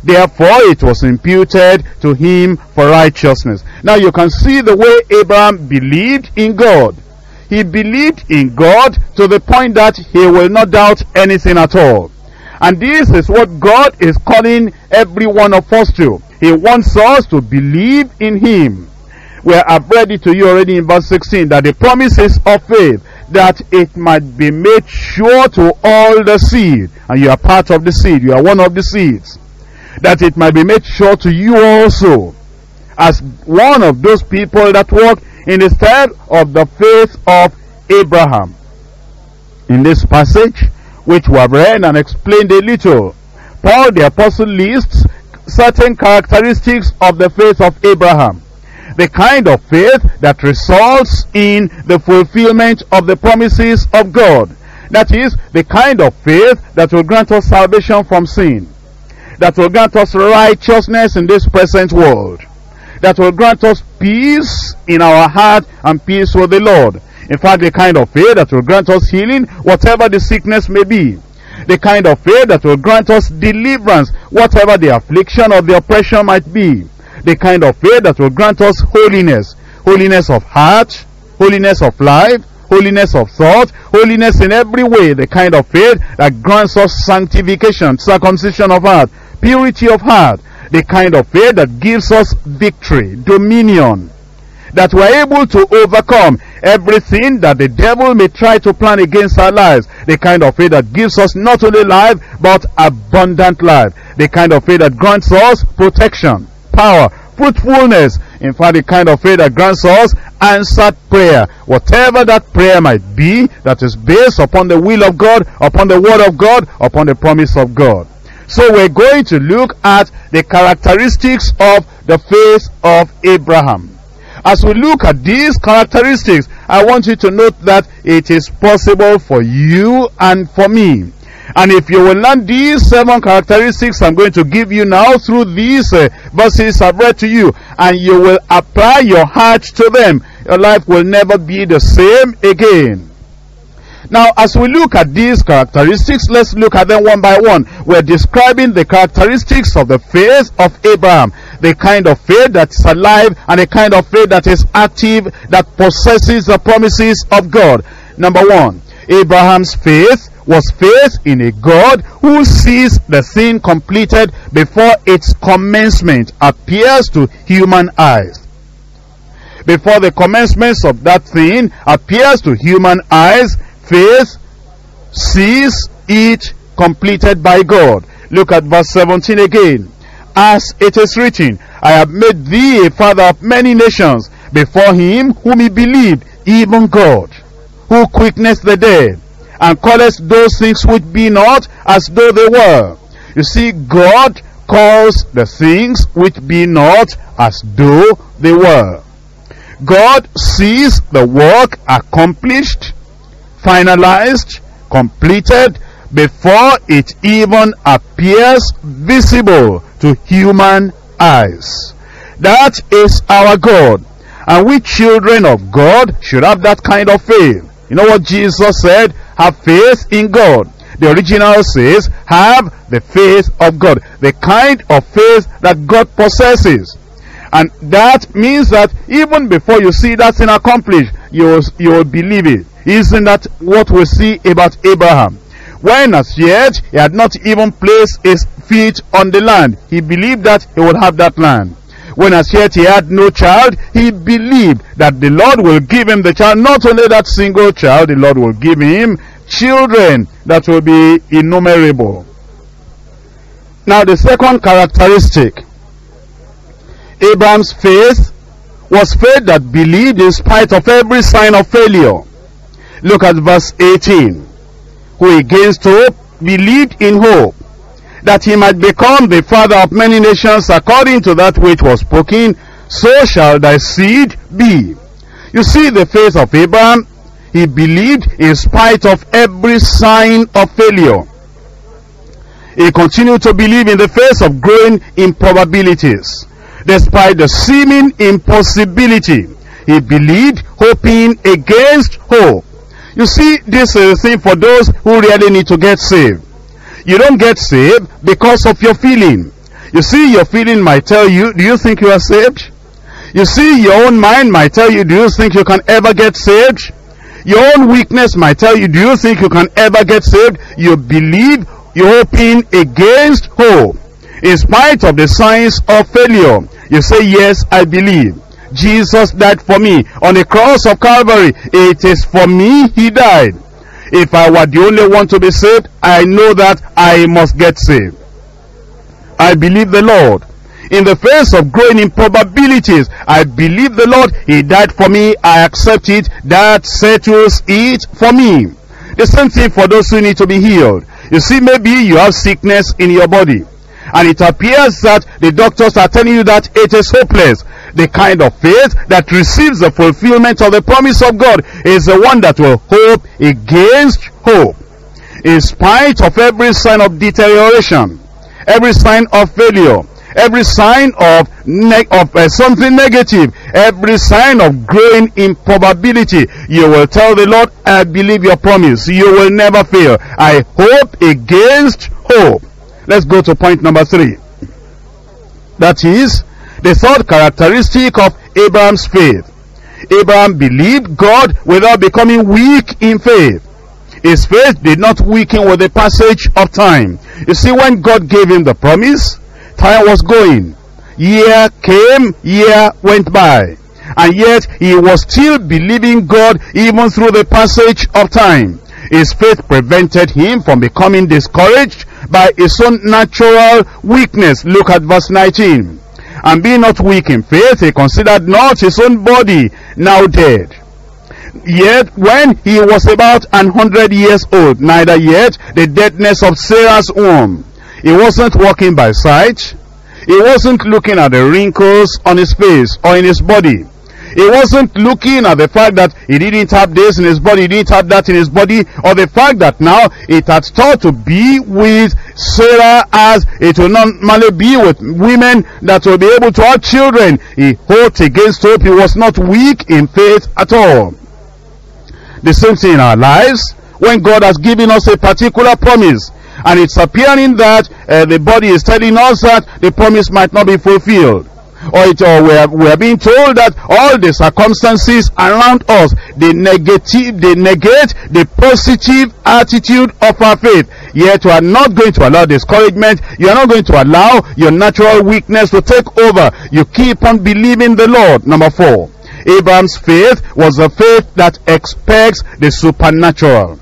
Therefore it was imputed to him for righteousness. Now you can see the way Abraham believed in God. He believed in God to the point that he will not doubt anything at all. And this is what God is calling every one of us to. He wants us to believe in Him. We I've read it to you already in verse 16 that the promises of faith that it might be made sure to all the seed. And you are part of the seed. You are one of the seeds. That it might be made sure to you also. As one of those people that walk in the stead of the faith of Abraham. In this passage which we have read and explained a little Paul the apostle lists certain characteristics of the faith of Abraham. The kind of faith that results in the fulfillment of the promises of God. That is, the kind of faith that will grant us salvation from sin. That will grant us righteousness in this present world. That will grant us peace in our heart and peace with the Lord. In fact, the kind of faith that will grant us healing, whatever the sickness may be the kind of faith that will grant us deliverance, whatever the affliction or the oppression might be. The kind of faith that will grant us holiness, holiness of heart, holiness of life, holiness of thought, holiness in every way. The kind of faith that grants us sanctification, circumcision of heart, purity of heart. The kind of faith that gives us victory, dominion, that we're able to overcome everything that the devil may try to plan against our lives. The kind of faith that gives us not only life, but abundant life. The kind of faith that grants us protection, power, fruitfulness. In fact, the kind of faith that grants us answered prayer. Whatever that prayer might be, that is based upon the will of God, upon the word of God, upon the promise of God. So we're going to look at the characteristics of the faith of Abraham. As we look at these characteristics, I want you to note that it is possible for you and for me. And if you will learn these seven characteristics I'm going to give you now through these uh, verses I've read to you, and you will apply your heart to them, your life will never be the same again. Now, as we look at these characteristics, let's look at them one by one. We're describing the characteristics of the faith of Abraham. The kind of faith that's alive and the kind of faith that is active, that possesses the promises of God. Number one, Abraham's faith was faith in a God who sees the thing completed before its commencement appears to human eyes. Before the commencement of that thing appears to human eyes, faith sees it completed by God. Look at verse 17 again. As it is written, I have made thee a father of many nations before him whom he believed, even God, who quickeneth the dead, and calleth those things which be not as though they were. You see, God calls the things which be not as though they were. God sees the work accomplished, finalized, completed, before it even appears visible to human eyes. That is our God. And we children of God should have that kind of faith. You know what Jesus said? Have faith in God. The original says, have the faith of God. The kind of faith that God possesses. And that means that even before you see that thing accomplished, you will, you will believe it. Isn't that what we see about Abraham? When as yet he had not even placed his feet on the land, he believed that he would have that land. When as yet he had no child, he believed that the Lord will give him the child. Not only that single child, the Lord will give him children that will be innumerable. Now the second characteristic, Abraham's faith was faith that believed in spite of every sign of failure. Look at verse 18. Who against hope believed in hope, that he might become the father of many nations according to that which was spoken, so shall thy seed be. You see the faith of Abraham, he believed in spite of every sign of failure. He continued to believe in the face of growing improbabilities. Despite the seeming impossibility, he believed hoping against hope. You see, this is a thing for those who really need to get saved. You don't get saved because of your feeling. You see, your feeling might tell you, do you think you are saved? You see, your own mind might tell you, do you think you can ever get saved? Your own weakness might tell you, do you think you can ever get saved? You believe, you're hoping against hope. In spite of the signs of failure, you say, yes, I believe. Jesus died for me on the cross of Calvary. It is for me he died. If I were the only one to be saved, I know that I must get saved. I believe the Lord. In the face of growing improbabilities, I believe the Lord. He died for me. I accept it. That settles it for me. The same thing for those who need to be healed. You see, maybe you have sickness in your body. And it appears that the doctors are telling you that it is hopeless. The kind of faith that receives the fulfillment of the promise of God is the one that will hope against hope. In spite of every sign of deterioration, every sign of failure, every sign of, of uh, something negative, every sign of growing improbability, you will tell the Lord, I believe your promise. You will never fail. I hope against hope. Let's go to point number three. That is, the third characteristic of Abraham's faith. Abraham believed God without becoming weak in faith. His faith did not weaken with the passage of time. You see, when God gave him the promise, time was going. Year came, year went by. And yet, he was still believing God even through the passage of time. His faith prevented him from becoming discouraged by his own natural weakness. Look at verse 19. And being not weak in faith, he considered not his own body now dead. Yet when he was about an hundred years old, neither yet the deadness of Sarah's womb. He wasn't walking by sight. He wasn't looking at the wrinkles on his face or in his body. He wasn't looking at the fact that he didn't have this in his body, he didn't have that in his body, or the fact that now it had started to be with Sarah as it will normally be with women that will be able to have children. He hoped against hope. He was not weak in faith at all. The same thing in our lives. When God has given us a particular promise, and it's appearing that uh, the body is telling us that the promise might not be fulfilled or it or we are, we are being told that all the circumstances around us they negative they negate the positive attitude of our faith. Yet you are not going to allow discouragement. You are not going to allow your natural weakness to take over. You keep on believing the lord. Number four abraham's faith was a faith that expects the supernatural.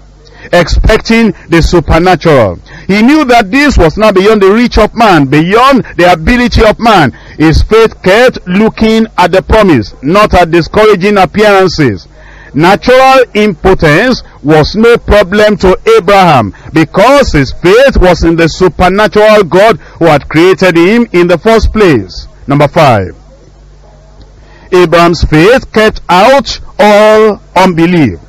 Expecting the supernatural. He knew that this was not beyond the reach of man, beyond the ability of man. His faith kept looking at the promise, not at discouraging appearances. Natural impotence was no problem to Abraham because his faith was in the supernatural God who had created him in the first place. Number five. Abraham's faith kept out all unbelief.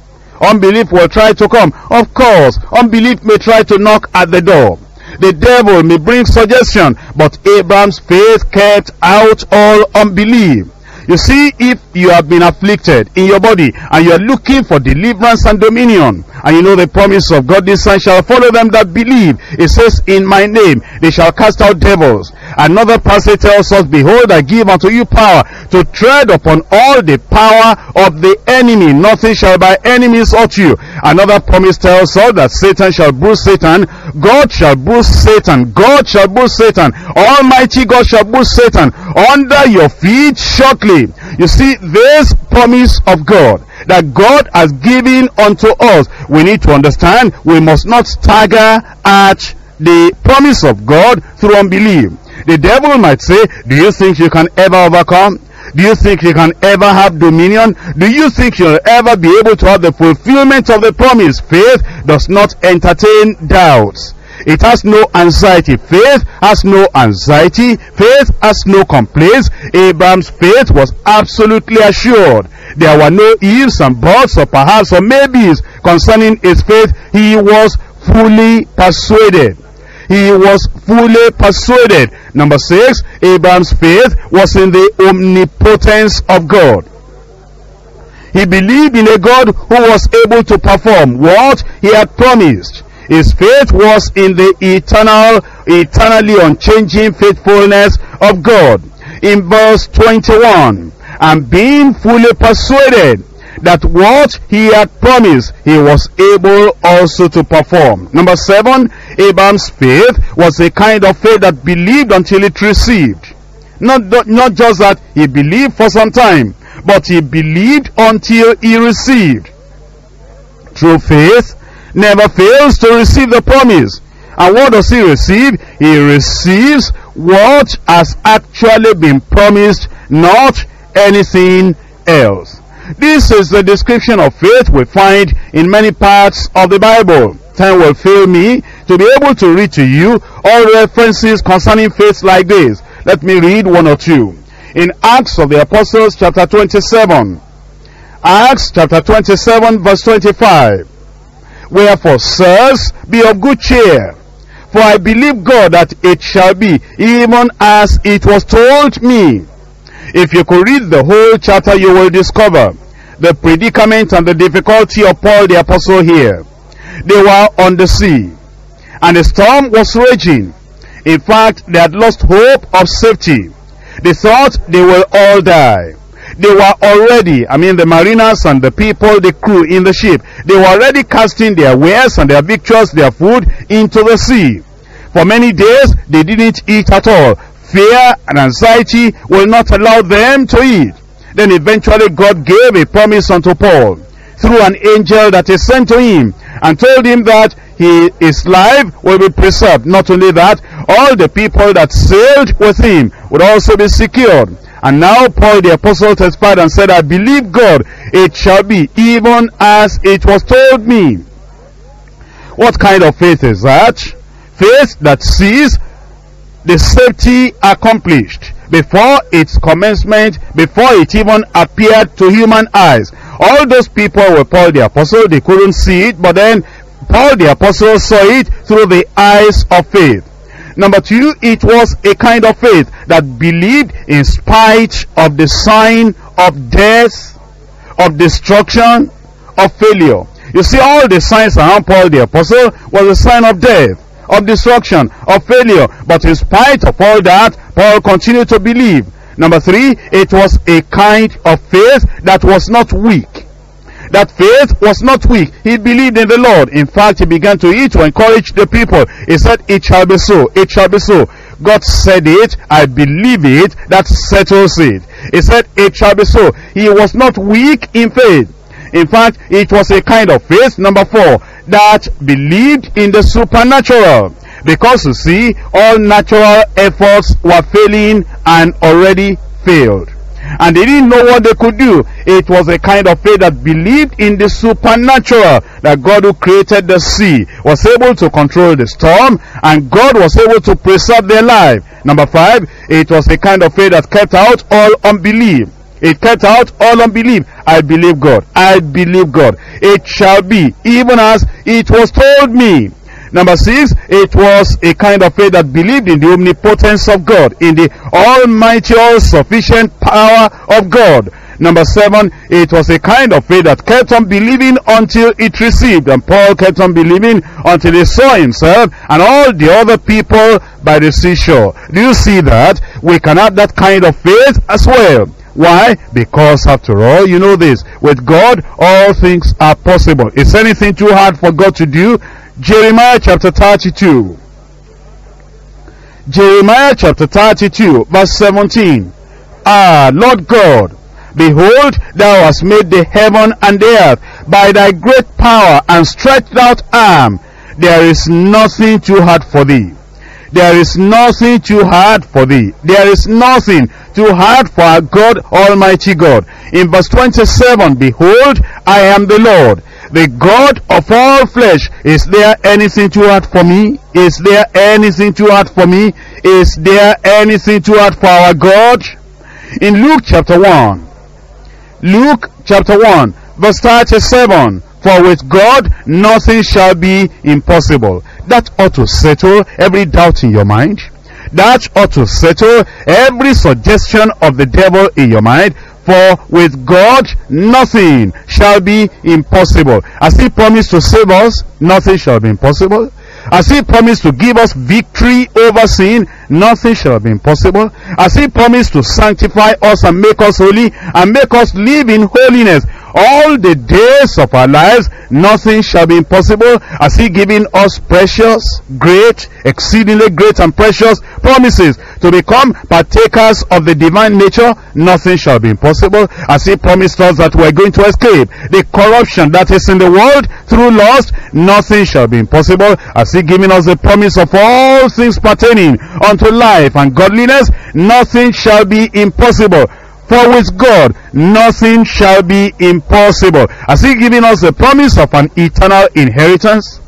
Unbelief will try to come. Of course, unbelief may try to knock at the door. The devil may bring suggestion, but Abraham's faith kept out all unbelief. You see, if you have been afflicted in your body and you are looking for deliverance and dominion, and you know the promise of God, this sign shall follow them that believe. It says, in my name, they shall cast out devils. Another passage tells us, behold, I give unto you power to tread upon all the power of the enemy. Nothing shall by enemies hurt you. Another promise tells us that Satan shall bruise Satan. God shall bruise Satan. God shall bruise Satan. Almighty God shall bruise Satan under your feet shortly. You see, this promise of God that God has given unto us, we need to understand we must not stagger at the promise of God through unbelief. The devil might say, do you think you can ever overcome? Do you think you can ever have dominion? Do you think you'll ever be able to have the fulfillment of the promise? Faith does not entertain doubts. It has no anxiety. Faith has no anxiety. Faith has no complaints. Abraham's faith was absolutely assured. There were no ifs and buts or perhaps or maybes concerning his faith. He was fully persuaded. He was fully persuaded. Number six, Abraham's faith was in the omnipotence of God. He believed in a God who was able to perform what he had promised. His faith was in the eternal, eternally unchanging faithfulness of God. In verse 21, and being fully persuaded that what he had promised he was able also to perform. Number seven, Abraham's faith was a kind of faith that believed until it received. Not, not just that he believed for some time, but he believed until he received. True faith never fails to receive the promise. And what does he receive? He receives what has actually been promised, not anything else. This is the description of faith we find in many parts of the Bible. Time will fail me to be able to read to you all references concerning faith like this. Let me read one or two. In Acts of the Apostles chapter 27. Acts chapter 27 verse 25. Wherefore, sirs, be of good cheer. For I believe God that it shall be, even as it was told me. If you could read the whole chapter, you will discover the predicament and the difficulty of Paul the apostle here. They were on the sea, and the storm was raging. In fact, they had lost hope of safety. They thought they will all die. They were already, I mean the mariners and the people, the crew in the ship, they were already casting their wares and their victuals, their food into the sea. For many days, they didn't eat at all. Fear and anxiety will not allow them to eat. Then eventually God gave a promise unto Paul through an angel that is sent to him. and told him that he, his life will be preserved. Not only that, all the people that sailed with him would also be secured. And now Paul the apostle testified and said, I believe God, it shall be even as it was told me. What kind of faith is that? Faith that sees the safety accomplished before its commencement, before it even appeared to human eyes. All those people were Paul the apostle, they couldn't see it, but then Paul the apostle saw it through the eyes of faith. Number two, it was a kind of faith that believed in spite of the sign of death, of destruction, of failure. You see, all the signs around Paul the apostle was a sign of death, of destruction, of failure. But in spite of all that, Paul continued to believe. Number three, it was a kind of faith that was not weak. That faith was not weak. He believed in the Lord. In fact, he began to eat to encourage the people. He said, it shall be so. It shall be so. God said it. I believe it. That settles it. He said, it shall be so. He was not weak in faith. In fact, it was a kind of faith, number four, that believed in the supernatural. Because you see, all natural efforts were failing and already failed. And they didn't know what they could do. It was a kind of faith that believed in the supernatural. That God who created the sea was able to control the storm. And God was able to preserve their life. Number five, it was a kind of faith that kept out all unbelief. It kept out all unbelief. I believe God. I believe God. It shall be even as it was told me. Number six, it was a kind of faith that believed in the omnipotence of God, in the almighty, all-sufficient power of God. Number seven, it was a kind of faith that kept on believing until it received. And Paul kept on believing until he saw himself and all the other people by the seashore. Do you see that? We can have that kind of faith as well. Why? Because after all, you know this, with God, all things are possible. Is anything too hard for God to do? Jeremiah chapter 32. Jeremiah chapter 32, verse 17. Ah, Lord God, behold, thou hast made the heaven and the earth by thy great power and stretched out arm. There is nothing too hard for thee. There is nothing too hard for thee. There is nothing too hard for our God, Almighty God. In verse 27, Behold, I am the Lord, the God of all flesh. Is there anything too hard for me? Is there anything too hard for me? Is there anything too hard for our God? In Luke chapter 1, Luke chapter 1, verse 37, For with God nothing shall be impossible. That ought to settle every doubt in your mind. That ought to settle every suggestion of the devil in your mind. For with God nothing shall be impossible. As he promised to save us, nothing shall be impossible. As he promised to give us victory over sin, nothing shall be impossible. As he promised to sanctify us and make us holy and make us live in holiness all the days of our lives, nothing shall be impossible. As he giving us precious, great, exceedingly great and precious promises to become partakers of the divine nature, nothing shall be impossible. As he promised us that we're going to escape the corruption that is in the world through lust, nothing shall be impossible. As he giving us the promise of all things pertaining unto life and godliness, nothing shall be impossible. For with God, nothing shall be impossible. Has he given us the promise of an eternal inheritance?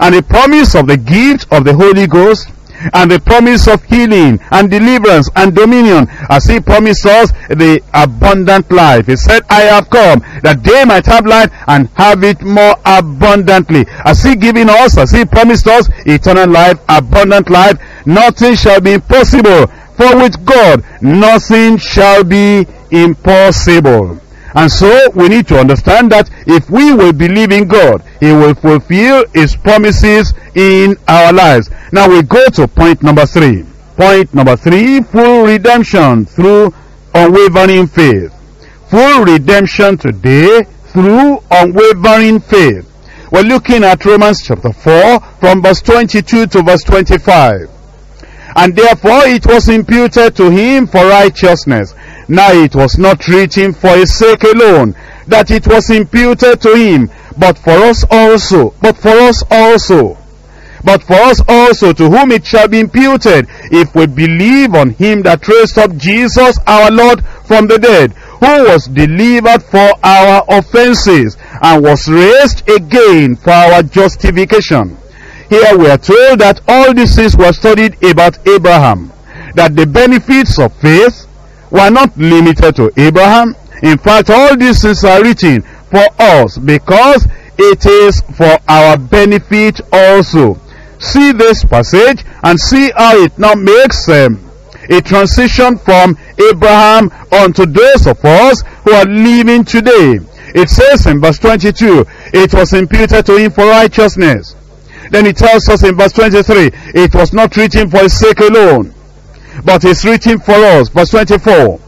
And the promise of the gift of the Holy Ghost? And the promise of healing and deliverance and dominion as he promised us the abundant life. He said, I have come that they might have life and have it more abundantly. As he given us, as he promised us eternal life, abundant life, nothing shall be impossible for with God, nothing shall be impossible. And so we need to understand that if we will believe in God, He will fulfill His promises in our lives. Now we go to point number three. Point number three, full redemption through unwavering faith. Full redemption today through unwavering faith. We're looking at Romans chapter 4 from verse 22 to verse 25 and therefore it was imputed to him for righteousness. Now it was not written for his sake alone, that it was imputed to him, but for us also, but for us also, but for us also to whom it shall be imputed, if we believe on him that raised up Jesus our Lord from the dead, who was delivered for our offenses, and was raised again for our justification. Here we are told that all these things were studied about Abraham, that the benefits of faith were not limited to Abraham. In fact, all these things are written for us because it is for our benefit also. See this passage and see how it now makes um, a transition from Abraham unto those of us who are living today. It says in verse 22, it was imputed to him for righteousness. Then it tells us in verse 23, it was not written for his sake alone, but it's written for us. Verse 24,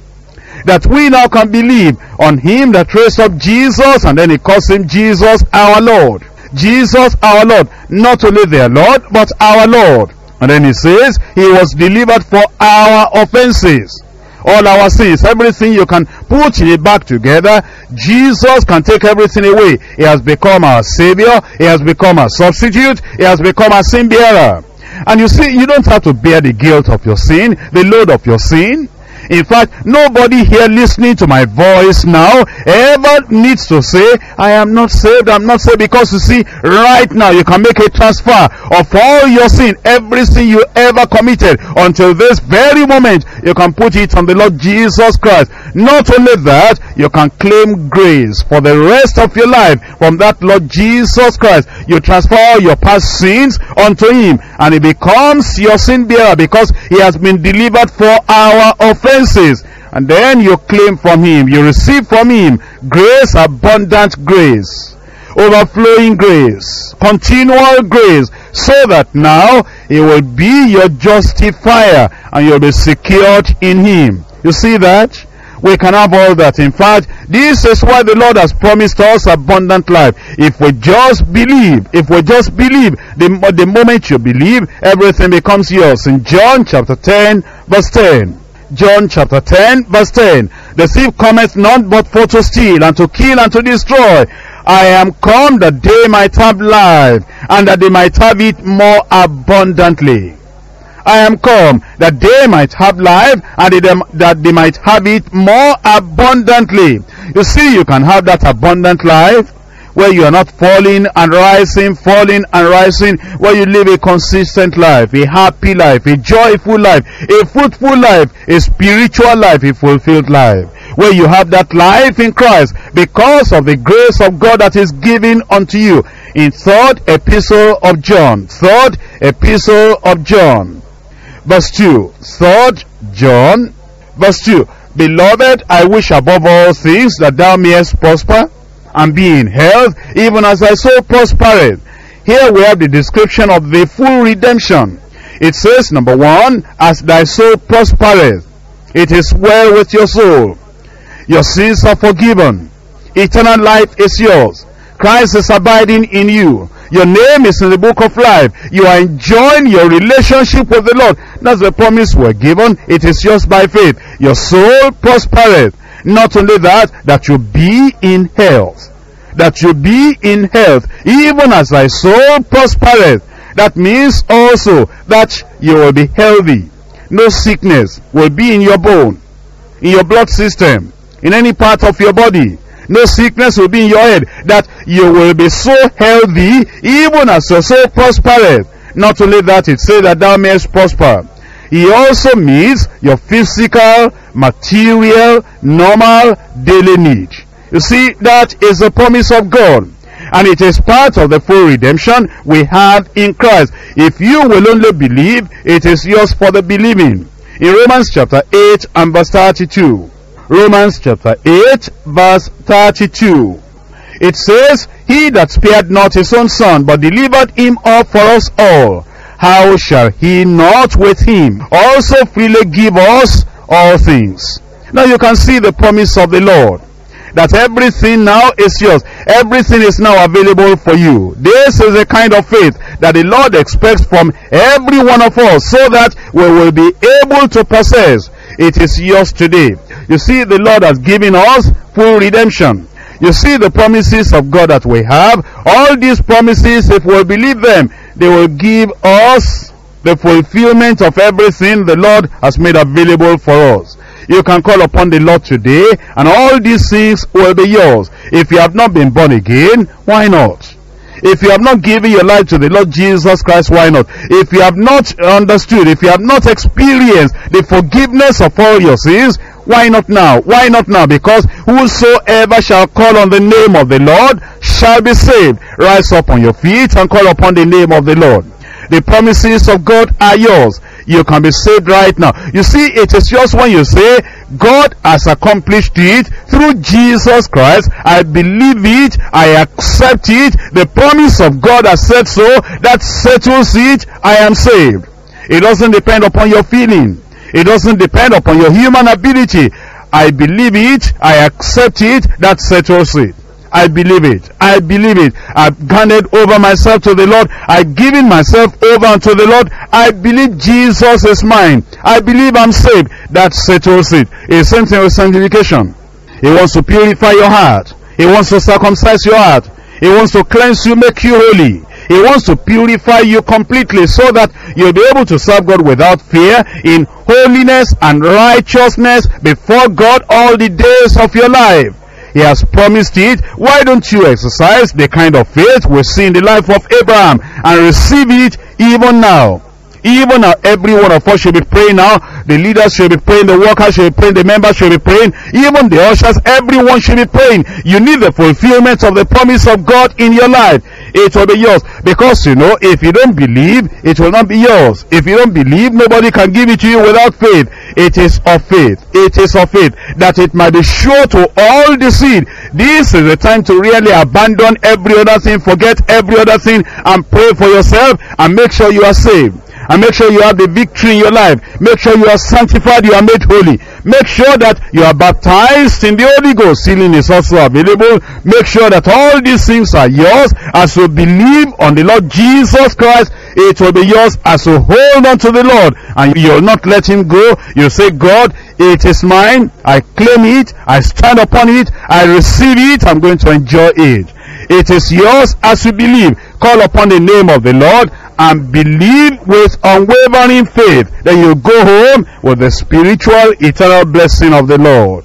that we now can believe on him that raised up Jesus, and then he calls him Jesus our Lord. Jesus our Lord, not only their Lord, but our Lord. And then he says, he was delivered for our offenses. All our sins, everything you can put it back together, Jesus can take everything away. He has become our Savior. He has become our substitute. He has become our sin bearer. And you see, you don't have to bear the guilt of your sin, the load of your sin. In fact, nobody here listening to my voice now ever needs to say, I am not saved, I'm not saved. Because you see, right now you can make a transfer of all your sin, every sin you ever committed until this very moment. You can put it on the Lord Jesus Christ. Not only that, you can claim grace for the rest of your life from that Lord Jesus Christ. You transfer your past sins unto Him and He becomes your sin bearer because He has been delivered for our offenses. And then you claim from Him, you receive from Him grace, abundant grace, overflowing grace, continual grace, so that now He will be your justifier and you'll be secured in Him. You see that? We can have all that. In fact, this is why the Lord has promised us abundant life. If we just believe, if we just believe, the, the moment you believe, everything becomes yours. In John chapter 10, verse 10. John chapter 10, verse 10. The thief cometh not but for to steal, and to kill, and to destroy. I am come that they might have life, and that they might have it more abundantly. I am come that they might have life and that they might have it more abundantly. You see, you can have that abundant life where you are not falling and rising, falling and rising, where you live a consistent life, a happy life, a joyful life, a fruitful life, a spiritual life, a fulfilled life. Where you have that life in Christ because of the grace of God that is given unto you. In third epistle of John, third epistle of John, verse 2. Third John, verse 2. Beloved, I wish above all things that thou mayest prosper and be in health, even as thy soul prospereth. Here we have the description of the full redemption. It says, number one, as thy soul prospereth, it is well with your soul. Your sins are forgiven. Eternal life is yours. Christ is abiding in you. Your name is in the book of life. You are enjoying your relationship with the Lord. That's the promise we're given. It is yours by faith. Your soul prospereth. Not only that, that you be in health. That you be in health, even as thy soul prospereth. That means also that you will be healthy. No sickness will be in your bone, in your blood system, in any part of your body. No sickness will be in your head. That you will be so healthy, even as your soul prospereth. Not only that, it says that thou mayest prosper. He also meets your physical, material, normal, daily need. You see, that is the promise of God. And it is part of the full redemption we have in Christ. If you will only believe, it is yours for the believing. In Romans chapter 8 and verse 32. Romans chapter 8 verse 32. It says, He that spared not his own son, but delivered him up for us all, how shall he not with him also freely give us all things? Now you can see the promise of the Lord. That everything now is yours. Everything is now available for you. This is the kind of faith that the Lord expects from every one of us so that we will be able to possess. It is yours today. You see, the Lord has given us full redemption. You see the promises of God that we have. All these promises, if we believe them, they will give us the fulfillment of everything the Lord has made available for us. You can call upon the Lord today and all these things will be yours. If you have not been born again, why not? If you have not given your life to the Lord Jesus Christ, why not? If you have not understood, if you have not experienced the forgiveness of all your sins, why not now? Why not now? Because whosoever shall call on the name of the Lord shall be saved. Rise up on your feet and call upon the name of the Lord. The promises of God are yours. You can be saved right now. You see, it is just when you say, God has accomplished it through Jesus Christ. I believe it. I accept it. The promise of God has said so. That settles it. I am saved. It doesn't depend upon your feeling. It doesn't depend upon your human ability. I believe it. I accept it. That settles it. I believe it. I believe it. I've handed over myself to the Lord. I've given myself over unto the Lord. I believe Jesus is mine. I believe I'm saved. That settles it. It's same thing with sanctification. He wants to purify your heart. He wants to circumcise your heart. He wants to cleanse you, make you holy. He wants to purify you completely so that you'll be able to serve God without fear in holiness and righteousness before God all the days of your life. He has promised it. Why don't you exercise the kind of faith we see in the life of Abraham and receive it even now? Even now, every one of us should be praying now. The leaders should be praying, the workers should be praying, the members should be praying, even the ushers, everyone should be praying. You need the fulfillment of the promise of God in your life. It will be yours. Because, you know, if you don't believe, it will not be yours. If you don't believe, nobody can give it to you without faith. It is of faith. It is of faith that it might be sure to all the seed. This is the time to really abandon every other thing, forget every other thing, and pray for yourself and make sure you are saved and make sure you have the victory in your life. Make sure you are sanctified, you are made holy. Make sure that you are baptized in the Holy Ghost. Sealing is also available. Make sure that all these things are yours as you believe on the Lord Jesus Christ. It will be yours as you hold on to the Lord and you'll not let him go. You say, God, it is mine. I claim it. I stand upon it. I receive it. I'm going to enjoy it. It is yours as you believe. Call upon the name of the Lord and believe with unwavering faith, then you go home with the spiritual eternal blessing of the Lord.